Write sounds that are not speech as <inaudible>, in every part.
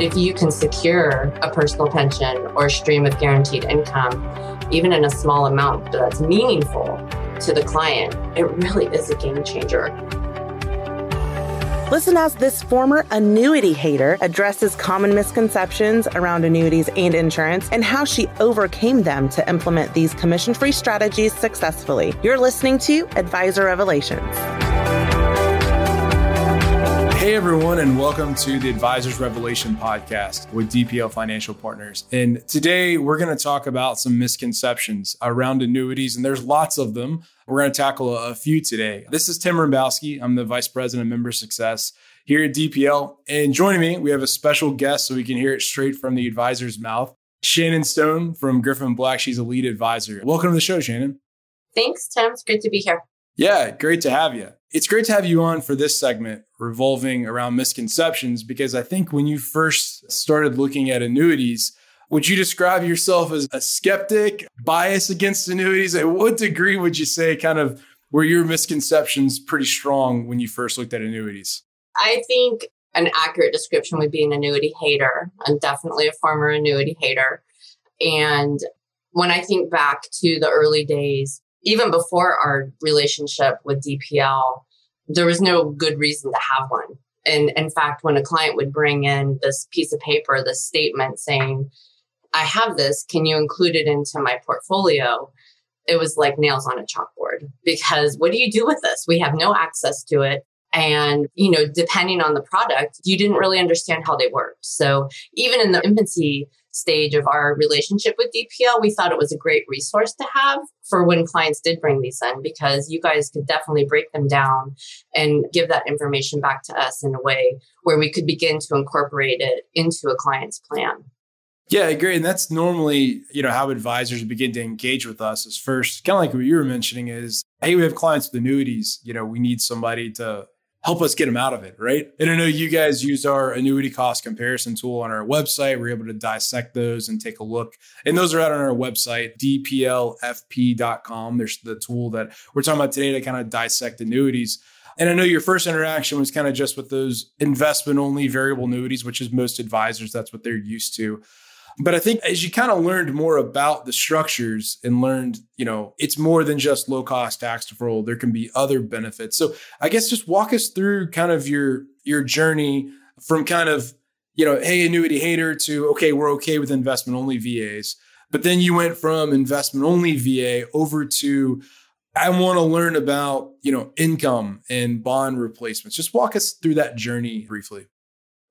If you can secure a personal pension or stream of guaranteed income, even in a small amount that's meaningful to the client, it really is a game changer. Listen as this former annuity hater addresses common misconceptions around annuities and insurance and how she overcame them to implement these commission free strategies successfully. You're listening to Advisor Revelations. Hey, everyone, and welcome to the Advisors Revelation podcast with DPL Financial Partners. And today we're going to talk about some misconceptions around annuities, and there's lots of them. We're going to tackle a few today. This is Tim Rembowski. I'm the Vice President of Member Success here at DPL. And joining me, we have a special guest so we can hear it straight from the advisor's mouth. Shannon Stone from Griffin Black. She's a lead advisor. Welcome to the show, Shannon. Thanks, Tim. It's great to be here. Yeah, great to have you. It's great to have you on for this segment revolving around misconceptions because I think when you first started looking at annuities, would you describe yourself as a skeptic, bias against annuities? At what degree would you say kind of were your misconceptions pretty strong when you first looked at annuities? I think an accurate description would be an annuity hater. I'm definitely a former annuity hater. And when I think back to the early days, even before our relationship with DPL, there was no good reason to have one. And in fact, when a client would bring in this piece of paper, this statement saying, I have this, can you include it into my portfolio? It was like nails on a chalkboard because what do you do with this? We have no access to it. And, you know, depending on the product, you didn't really understand how they worked. So even in the infancy stage of our relationship with DPL, we thought it was a great resource to have for when clients did bring these in because you guys could definitely break them down and give that information back to us in a way where we could begin to incorporate it into a client's plan. Yeah, I agree. And that's normally, you know, how advisors begin to engage with us is first, kind of like what you were mentioning is, hey, we have clients with annuities. You know, we need somebody to help us get them out of it, right? And I know you guys use our annuity cost comparison tool on our website. We're able to dissect those and take a look. And those are out on our website, dplfp.com. There's the tool that we're talking about today to kind of dissect annuities. And I know your first interaction was kind of just with those investment only variable annuities, which is most advisors, that's what they're used to. But I think as you kind of learned more about the structures and learned, you know, it's more than just low cost tax deferral. There can be other benefits. So I guess just walk us through kind of your your journey from kind of, you know, hey, annuity hater to okay, we're okay with investment only VAs. But then you went from investment only VA over to I want to learn about, you know, income and bond replacements. Just walk us through that journey briefly.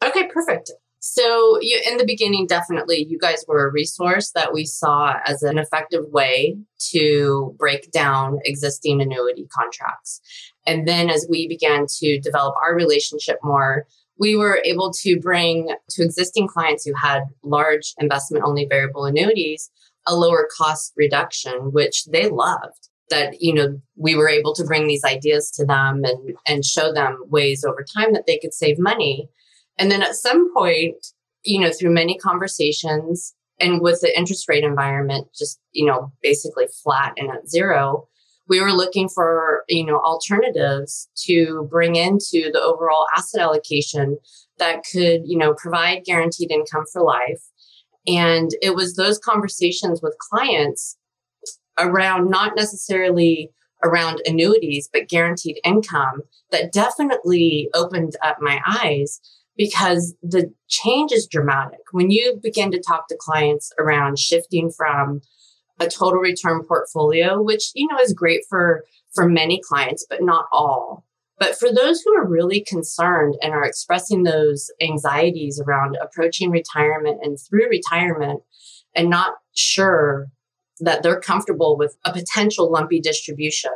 Okay, perfect. So, you, in the beginning, definitely, you guys were a resource that we saw as an effective way to break down existing annuity contracts. And then, as we began to develop our relationship more, we were able to bring to existing clients who had large investment only variable annuities a lower cost reduction, which they loved. That, you know, we were able to bring these ideas to them and, and show them ways over time that they could save money and then at some point, you know, through many conversations and with the interest rate environment just, you know, basically flat and at zero, we were looking for, you know, alternatives to bring into the overall asset allocation that could, you know, provide guaranteed income for life. And it was those conversations with clients around not necessarily around annuities, but guaranteed income that definitely opened up my eyes because the change is dramatic. When you begin to talk to clients around shifting from a total return portfolio, which you know is great for for many clients, but not all. But for those who are really concerned and are expressing those anxieties around approaching retirement and through retirement and not sure that they're comfortable with a potential lumpy distribution.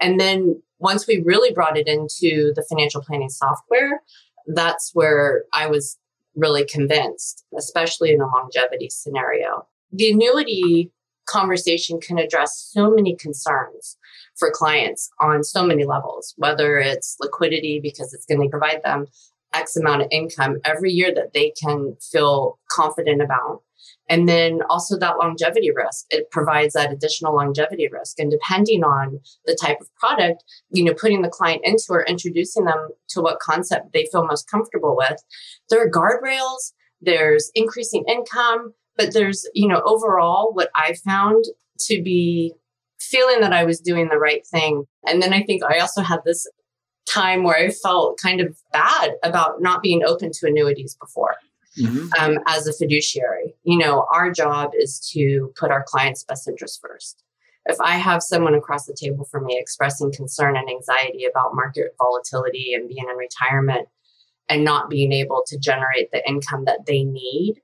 And then once we really brought it into the financial planning software, that's where I was really convinced, especially in a longevity scenario. The annuity conversation can address so many concerns for clients on so many levels, whether it's liquidity because it's going to provide them X amount of income every year that they can feel confident about, and then also that longevity risk. It provides that additional longevity risk. And depending on the type of product, you know, putting the client into or introducing them to what concept they feel most comfortable with, there are guardrails there's increasing income, but there's, you know, overall what I found to be feeling that I was doing the right thing. And then I think I also had this time where I felt kind of bad about not being open to annuities before. Mm-hmm. Um, as a fiduciary, you know, our job is to put our clients' best interest first. If I have someone across the table from me expressing concern and anxiety about market volatility and being in retirement and not being able to generate the income that they need,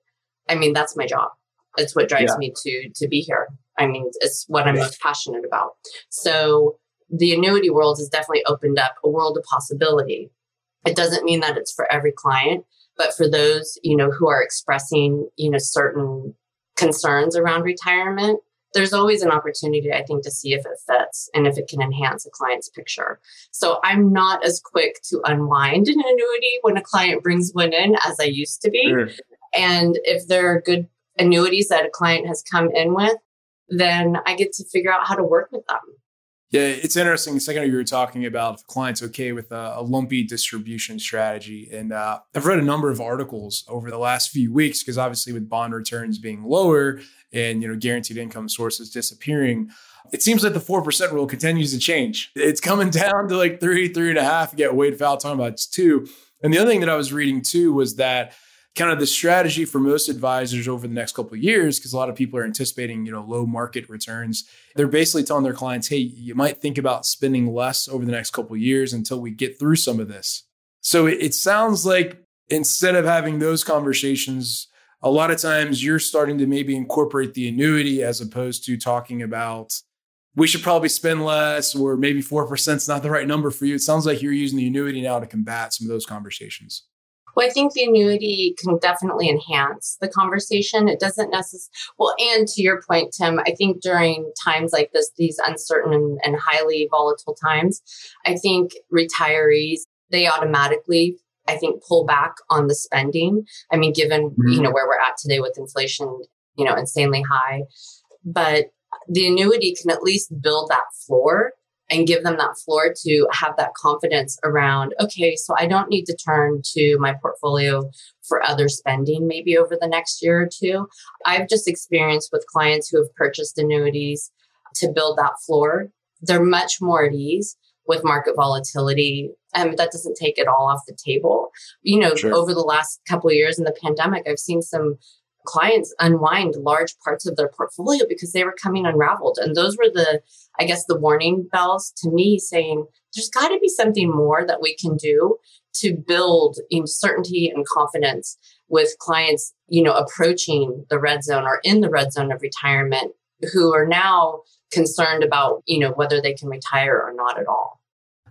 I mean, that's my job. It's what drives yeah. me to to be here. I mean, it's what I'm most passionate about. So the annuity world has definitely opened up a world of possibility. It doesn't mean that it's for every client, but for those, you know, who are expressing, you know, certain concerns around retirement, there's always an opportunity, I think, to see if it fits and if it can enhance a client's picture. So I'm not as quick to unwind an annuity when a client brings one in as I used to be. Sure. And if there are good annuities that a client has come in with, then I get to figure out how to work with them. Yeah, it's interesting. Second you were talking about if client's okay with a, a lumpy distribution strategy. And uh, I've read a number of articles over the last few weeks because obviously with bond returns being lower and you know guaranteed income sources disappearing, it seems like the 4% rule continues to change. It's coming <laughs> down to like three, three and a half. You get Wade Pfau talking about it's two. And the other thing that I was reading too was that kind of the strategy for most advisors over the next couple of years because a lot of people are anticipating you know low market returns. They're basically telling their clients hey you might think about spending less over the next couple of years until we get through some of this. So it, sounds like instead of having those conversations a lot of times you're starting to maybe incorporate the annuity as opposed to talking about we should probably spend less or maybe 4% is not the right number for you. It sounds like you're using the annuity now to combat some of those conversations well, I think the annuity can definitely enhance the conversation. It doesn't necessarily, well, and to your point, Tim, I think during times like this, these uncertain and, and highly volatile times, I think retirees, they automatically I think pull back on the spending. I mean, given mm-hmm. you know where we're at today with inflation, you know, insanely high, but the annuity can at least build that floor and give them that floor to have that confidence around, okay, so I don't need to turn to my portfolio for other spending maybe over the next year or two. I've just experienced with clients who have purchased annuities to build that floor. They're much more at ease with market volatility. And that doesn't take it all off the table. You know, sure. over the last couple of years in the pandemic, I've seen some clients unwind large parts of their portfolio because they were coming unraveled. And those were the, I guess, the warning bells to me saying there's got to be something more that we can do to build in certainty and confidence with clients, you know, approaching the red zone or in the red zone of retirement who are now concerned about, you know, whether they can retire or not at all.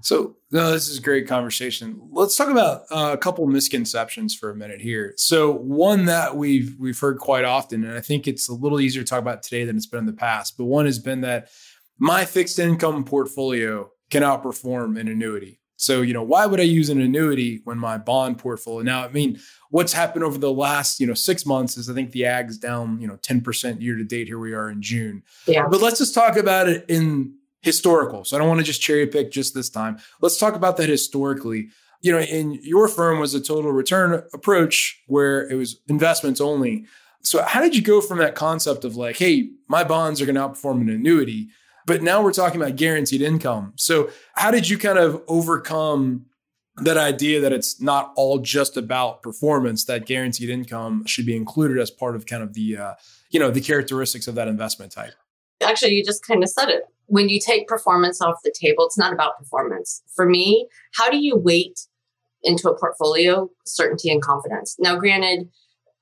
So, no, this is a great conversation. Let's talk about uh, a couple misconceptions for a minute here. So, one that we've we've heard quite often, and I think it's a little easier to talk about today than it's been in the past. But one has been that my fixed income portfolio can outperform an annuity. So, you know, why would I use an annuity when my bond portfolio? Now, I mean, what's happened over the last, you know, six months is I think the ag's down, you know, 10% year to date. Here we are in June. Yeah. But let's just talk about it in historical. So I don't want to just cherry pick just this time. Let's talk about that historically. You know, in your firm was a total return approach where it was investments only. So how did you go from that concept of like, hey, my bonds are going to outperform an annuity, but now we're talking about guaranteed income. So how did you kind of overcome that idea that it's not all just about performance that guaranteed income should be included as part of kind of the uh, you know the characteristics of that investment type actually you just kind of said it when you take performance off the table, it's not about performance. For me, how do you weight into a portfolio certainty and confidence? Now, granted,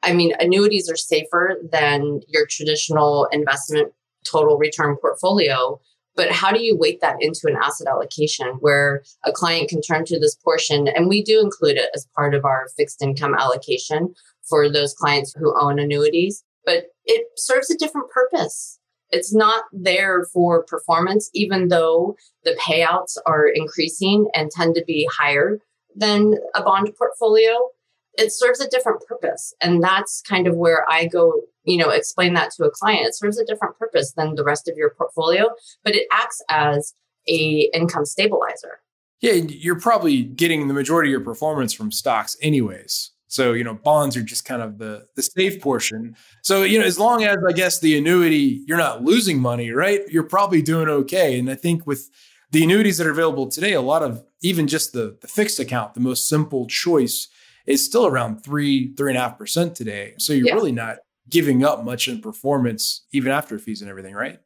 I mean, annuities are safer than your traditional investment total return portfolio. But how do you weight that into an asset allocation where a client can turn to this portion? And we do include it as part of our fixed income allocation for those clients who own annuities, but it serves a different purpose it's not there for performance, even though the payouts are increasing and tend to be higher than a bond portfolio. It serves a different purpose. And that's kind of where I go, you know, explain that to a client. It serves a different purpose than the rest of your portfolio, but it acts as a income stabilizer. Yeah, you're probably getting the majority of your performance from stocks anyways. So, you know, bonds are just kind of the the safe portion. So, you know, as long as I guess the annuity, you're not losing money, right? You're probably doing okay. And I think with the annuities that are available today, a lot of even just the, the fixed account, the most simple choice is still around three, three and a half percent today. So you're yeah. really not giving up much in performance even after fees and everything, right?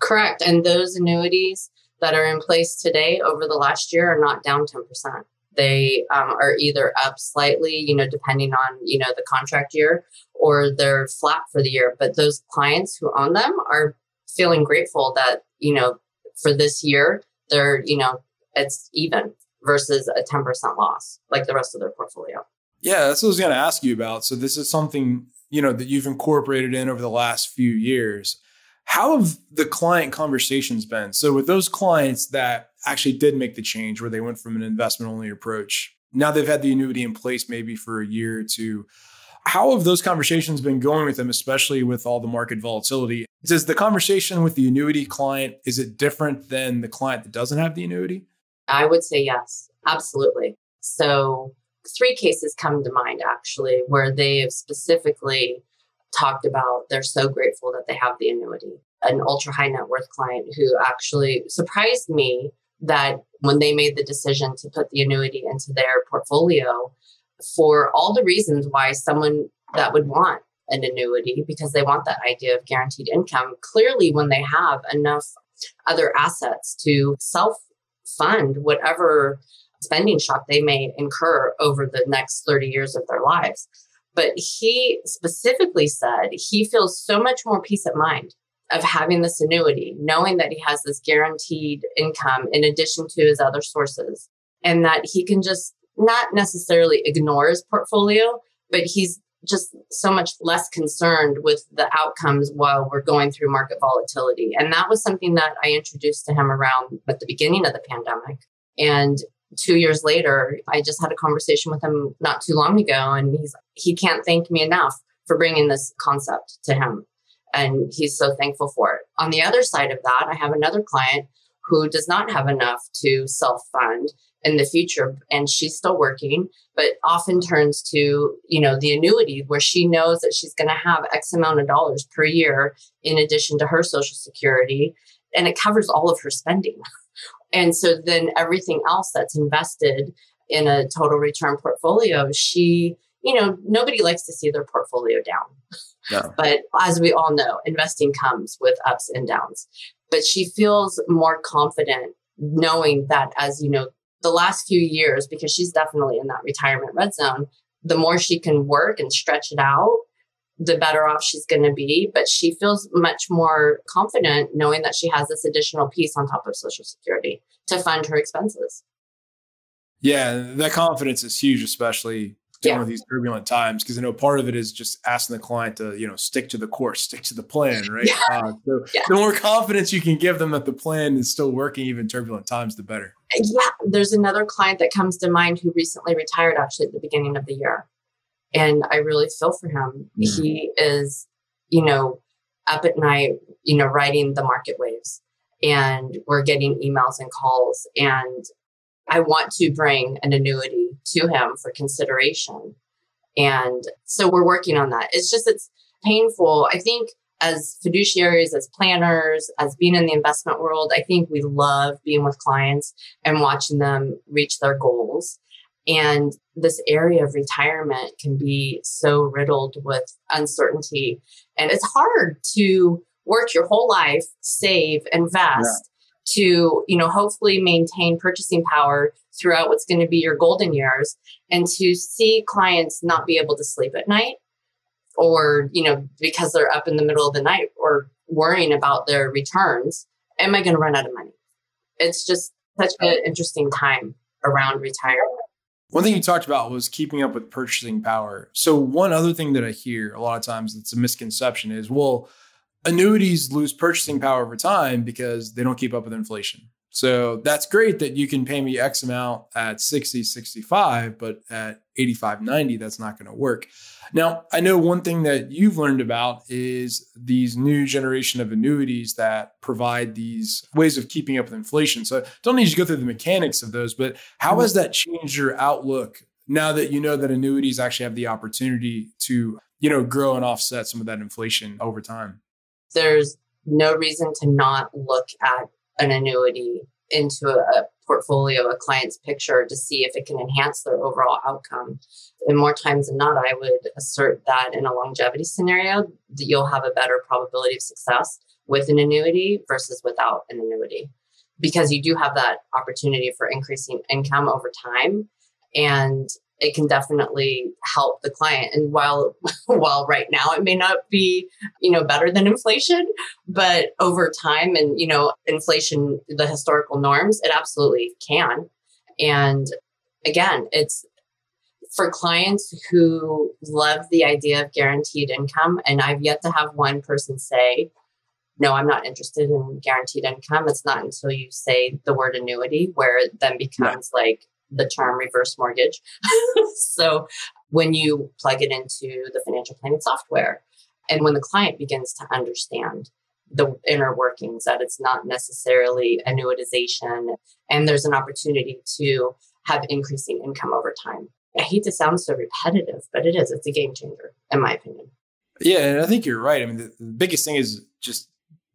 Correct. And those annuities that are in place today over the last year are not down 10%. They um, are either up slightly, you know, depending on, you know, the contract year or they're flat for the year. But those clients who own them are feeling grateful that, you know, for this year, they're, you know, it's even versus a 10% loss like the rest of their portfolio. Yeah, that's what I was going to ask you about. So this is something, you know, that you've incorporated in over the last few years. How have the client conversations been? So with those clients that actually did make the change where they went from an investment only approach, now they've had the annuity in place maybe for a year or two. How have those conversations been going with them, especially with all the market volatility? Does the conversation with the annuity client is it different than the client that doesn't have the annuity? I would say yes, absolutely. So three cases come to mind actually where they have specifically talked about they're so grateful that they have the annuity. An ultra high net worth client who actually surprised me that when they made the decision to put the annuity into their portfolio for all the reasons why someone that would want an annuity because they want that idea of guaranteed income. Clearly, when they have enough other assets to self fund whatever spending shock they may incur over the next 30 years of their lives. But he specifically said he feels so much more peace of mind of having this annuity, knowing that he has this guaranteed income in addition to his other sources, and that he can just not necessarily ignore his portfolio, but he's just so much less concerned with the outcomes while we're going through market volatility. And that was something that I introduced to him around at the beginning of the pandemic. And two years later, I just had a conversation with him not too long ago, and he's he can't thank me enough for bringing this concept to him. And he's so thankful for it. On the other side of that, I have another client who does not have enough to self fund in the future and she's still working but often turns to you know the annuity where she knows that she's going to have x amount of dollars per year in addition to her social security and it covers all of her spending and so then everything else that's invested in a total return portfolio she you know nobody likes to see their portfolio down no. <laughs> but as we all know investing comes with ups and downs but she feels more confident knowing that as you know the last few years, because she's definitely in that retirement red zone, the more she can work and stretch it out, the better off she's going to be. But she feels much more confident knowing that she has this additional piece on top of Social Security to fund her expenses. Yeah, that confidence is huge, especially dealing yeah. with these turbulent times because I know part of it is just asking the client to you know stick to the course, stick to the plan, <laughs> right? Yeah. Uh, so yeah. the more confidence you can give them that the plan is still working even turbulent times, the better. Yeah, there's another client that comes to mind who recently retired actually at the beginning of the year, and I really feel for him. Mm. He is, you know, up at night, you know, riding the market waves. And we're getting emails and calls, and I want to bring an annuity to him for consideration. And so we're working on that. It's just, it's painful. I think as fiduciaries, as planners, as being in the investment world, I think we love being with clients and watching them reach their goals. And this area of retirement can be so riddled with uncertainty. And it's hard to work your whole life, save, invest, to, you know, hopefully maintain purchasing power throughout what's going to be your golden years and to see clients not be able to sleep at night or, you know, because they're up in the middle of the night or worrying about their returns. Am I going to run out of money? It's just such an interesting time around retirement. One thing you talked about was keeping up with purchasing power. So, one other thing that I hear a lot of times that's a misconception is, well, annuities lose purchasing power over time because they don't keep up with inflation. So that's great that you can pay me X amount at 60, 65, but at 85, 90, that's not going to work. Now, I know one thing that you've learned about is these new generation of annuities that provide these ways of keeping up with inflation. So don't need to go through the mechanics of those, but how mm-hmm. has that changed your outlook now that you know that annuities actually have the opportunity to, you know, grow and offset some of that inflation over time? There's no reason to not look at an annuity into a portfolio, a client's picture to see if it can enhance their overall outcome. And more times than not, I would assert that in a longevity scenario, that you'll have a better probability of success with an annuity versus without an annuity. Because you do have that opportunity for increasing income over time. And it can definitely help the client. And while <laughs> while right now it may not be you know better than inflation but over time and you know inflation the historical norms it absolutely can. And again it's for clients who love the idea of guaranteed income and i've yet to have one person say no i'm not interested in guaranteed income. It's not until you say the word annuity where it then becomes like the term reverse mortgage. <laughs> so when you plug it into the financial planning software, and when the client begins to understand the inner workings, that it's not necessarily annuitization, and there's an opportunity to have increasing income over time. I hate to sound so repetitive, but it is. It's a game changer, in my opinion. Yeah, and I think you're right. I mean, the, biggest thing is just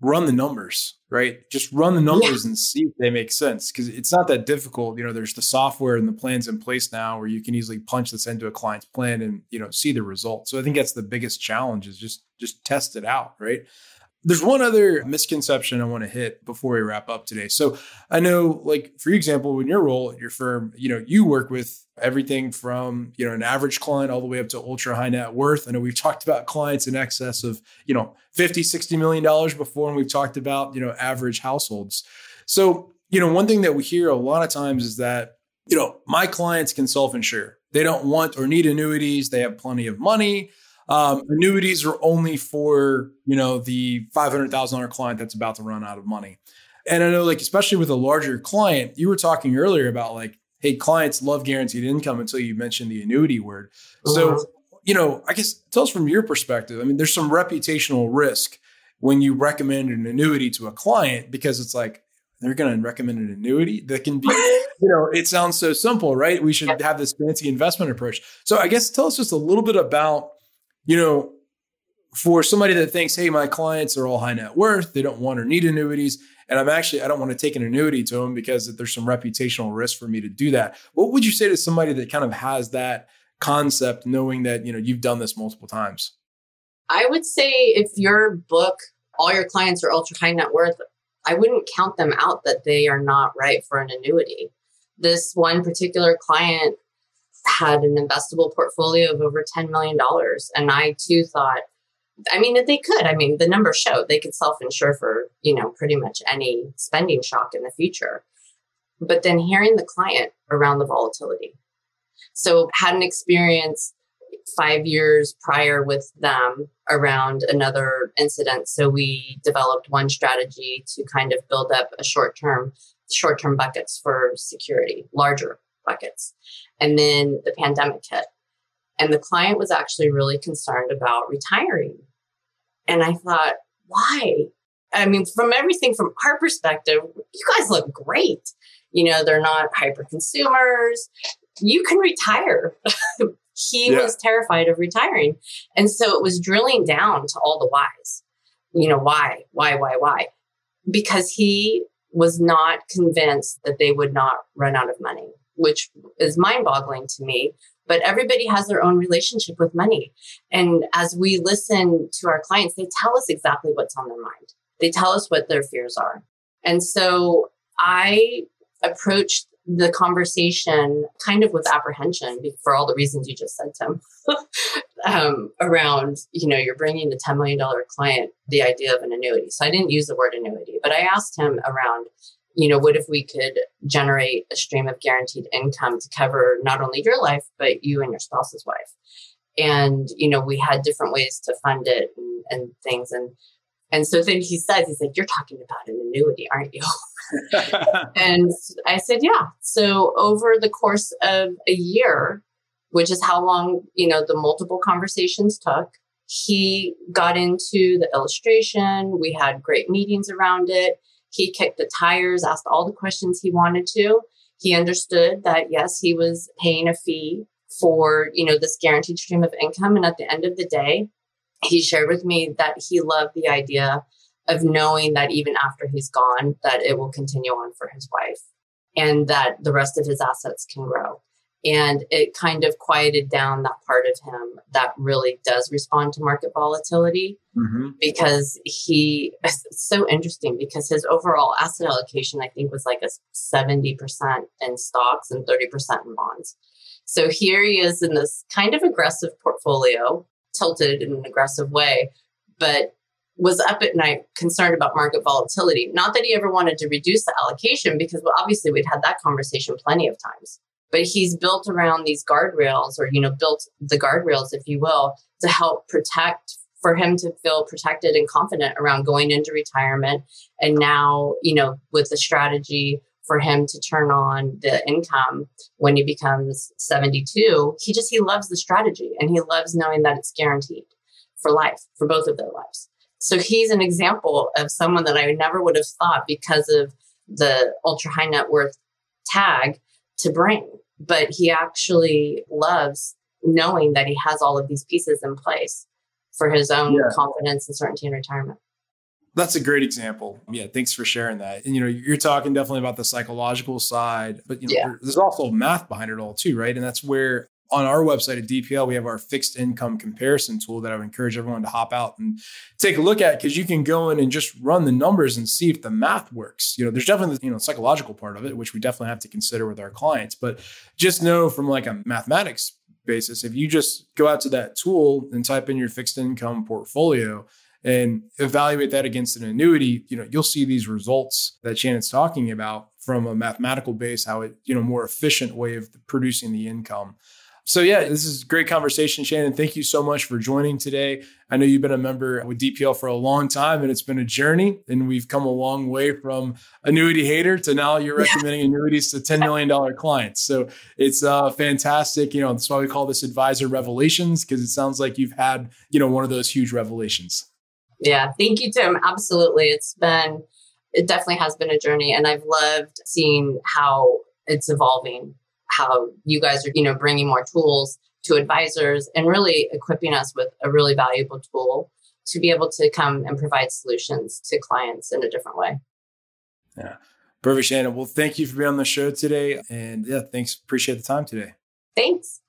run the numbers, right? Just run the numbers yeah. and see if they make sense because it's not that difficult. You know, there's the software and the plans in place now where you can easily punch this into a client's plan and you know see the results. So I think that's the biggest challenge is just just test it out, right? There's one other misconception I want to hit before we wrap up today. So I know, like for example, in your role at your firm, you know, you work with everything from you know an average client all the way up to ultra high net worth. I know we've talked about clients in excess of you know 50, 60 million dollars before, and we've talked about you know average households. So you know, one thing that we hear a lot of times is that you know my clients can self insure. They don't want or need annuities. They have plenty of money um, annuities are only for you know the five hundred thousand dollar client that's about to run out of money. And I know, like especially with a larger client, you were talking earlier about like, hey, clients love guaranteed income until you mentioned the annuity word. Uh-huh. So, you know, I guess tell us from your perspective. I mean, there's some reputational risk when you recommend an annuity to a client because it's like they're going to recommend an annuity that can be, <laughs> you know, it sounds so simple, right? We should have this fancy investment approach. So, I guess tell us just a little bit about you know, for somebody that thinks, hey, my clients are all high net worth, they don't want or need annuities, and I'm actually, I don't want to take an annuity to them because there's some reputational risk for me to do that. What would you say to somebody that kind of has that concept, knowing that, you know, you've done this multiple times? I would say if your book, all your clients are ultra high net worth, I wouldn't count them out that they are not right for an annuity. This one particular client had an investable portfolio of over $10 million. And I too thought, I mean, that they could. I mean, the numbers showed they could self insure for, you know, pretty much any spending shock in the future. But then hearing the client around the volatility. So, had an experience five years prior with them around another incident. So, we developed one strategy to kind of build up a short term, short term buckets for security, larger buckets. And then the pandemic hit. And the client was actually really concerned about retiring. And I thought, why? I mean, from everything from our perspective, you guys look great. You know, they're not hyper consumers. You can retire. <laughs> he yeah. was terrified of retiring. And so it was drilling down to all the whys. You know, why, why, why, why? Because he was not convinced that they would not run out of money which is mind boggling to me. But everybody has their own relationship with money. And as we listen to our clients, they tell us exactly what's on their mind. They tell us what their fears are. And so I approached the conversation kind of with apprehension for all the reasons you just said, Tim, <laughs> um, around, you know, you're bringing a $10 million client the idea of an annuity. So I didn't use the word annuity, but I asked him around, you know, what if we could generate a stream of guaranteed income to cover not only your life, but you and your spouse's wife? And, you know, we had different ways to fund it and, and things. And, and so then he says, he's like, you're talking about an annuity, aren't you? <laughs> <laughs> and I said, yeah. So over the course of a year, which is how long, you know, the multiple conversations took, he got into the illustration. We had great meetings around it he kicked the tires, asked all the questions he wanted to. He understood that, yes, he was paying a fee for, you know, this guaranteed stream of income. And at the end of the day, he shared with me that he loved the idea of knowing that even after he's gone, that it will continue on for his wife and that the rest of his assets can grow. And it kind of quieted down that part of him that really does respond to market volatility mm-hmm. because he, it's so interesting because his overall asset allocation, I think, was like a 70% in stocks and 30% in bonds. So here he is in this kind of aggressive portfolio, tilted in an aggressive way, but was up at night concerned about market volatility. Not that he ever wanted to reduce the allocation because well, obviously we'd had that conversation plenty of times. But he's built around these guardrails or, you know, built the guardrails, if you will, to help protect for him to feel protected and confident around going into retirement. And now, you know, with the strategy for him to turn on the income when he becomes 72, he just, he loves the strategy and he loves knowing that it's guaranteed for life, for both of their lives. So he's an example of someone that I never would have thought because of the ultra high net worth tag to bring. But he actually loves knowing that he has all of these pieces in place for his own yeah. confidence and certainty in retirement. That's a great example. Yeah, thanks for sharing that. And you know, you're talking definitely about the psychological side, but you know, yeah. there's also math behind it all too, right? And that's where on our website at DPL, we have our fixed income comparison tool that I would encourage everyone to hop out and take a look at because you can go in and just run the numbers and see if the math works. You know, there's definitely the, you know psychological part of it, which we definitely have to consider with our clients. But just know from like a mathematics basis, if you just go out to that tool and type in your fixed income portfolio and evaluate that against an annuity, you know, you'll see these results that Shannon's talking about from a mathematical base, how it, you know, more efficient way of producing the income. So, yeah, this is a great conversation, Shannon. Thank you so much for joining today. I know you've been a member with DPL for a long time and it's been a journey. And we've come a long way from annuity hater to now you're recommending yeah. annuities to $10 million clients. So, it's uh, fantastic. You know, that's why we call this advisor revelations because it sounds like you've had, you know, one of those huge revelations. Yeah. Thank you, Tim. Absolutely. It's been, it definitely has been a journey. And I've loved seeing how it's evolving how you guys are, you know, bringing more tools to advisors and really equipping us with a really valuable tool to be able to come and provide solutions to clients in a different way. Yeah. Perfect, Shannon. Well, thank you for being on the show today. And yeah, thanks. Appreciate the time today. Thanks.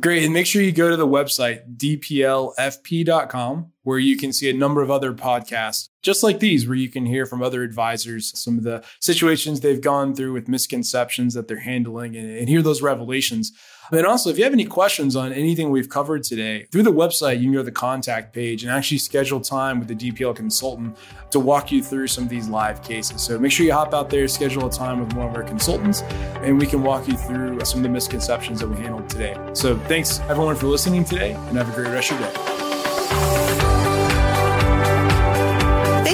Great. And make sure you go to the website, dplfp.com, where you can see a number of other podcasts just like these, where you can hear from other advisors some of the situations they've gone through with misconceptions that they're handling and, and hear those revelations. And also, if you have any questions on anything we've covered today, through the website, you can go to the contact page and actually schedule time with the DPL consultant to walk you through some of these live cases. So make sure you hop out there, schedule a time with one of our consultants, and we can walk you through some of the misconceptions that we handled today. So thanks everyone for listening today, and have a great rest of your day.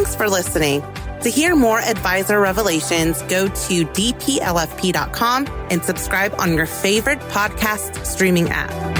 Thanks for listening. To hear more advisor revelations, go to dplfp.com and subscribe on your favorite podcast streaming app.